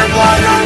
and water.